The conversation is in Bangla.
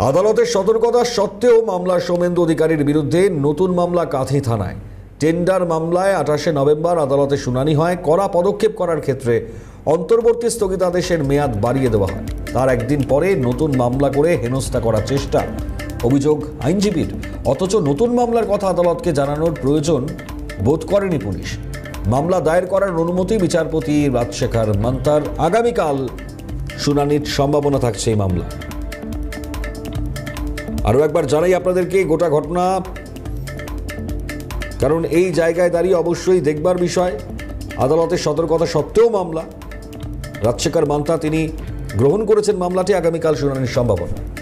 আদালতের সতর্কতা সত্ত্বেও মামলা সোমেন্দু অধিকারীর বিরুদ্ধে নতুন মামলা কাঁথি থানায়। টেন্ডার মামলায় আঠাশে নভেম্বর আদালতে শুনানি হয়, কড়া পদক্ষেপ করার ক্ষেত্রে অন্তর্বর্তী স্থগিতাদেশের মেয়াদ বাড়িয়ে দেওয়া হয়। তার একদিন পরে নতুন মামলা করে হেনস্থা করার চেষ্টা। অভিযোগ, আইনজীবীর, অথচ নতুন মামলার কথা আদালতকে জানানোর প্রয়োজন বোধ করেনি পুলিশ। মামলা দায়ের করার অনুমতি বিচারপতি রাজশেখর মান্তার। আগামীকাল শুনানির সম্ভাবনা থাকছে এই মামলা আরও একবার জানাই আপনাদেরকে গোটা ঘটনা। কারণ এই জায়গায় দাঁড়িয়ে অবশ্যই দেখবার বিষয়, আদালতের সতর্কতা সত্ত্বেও মামলা। রাজশেখর মান্তা তিনি গ্রহণ করেছেন মামলাটি, আগামীকাল শুনানির সম্ভাবনা।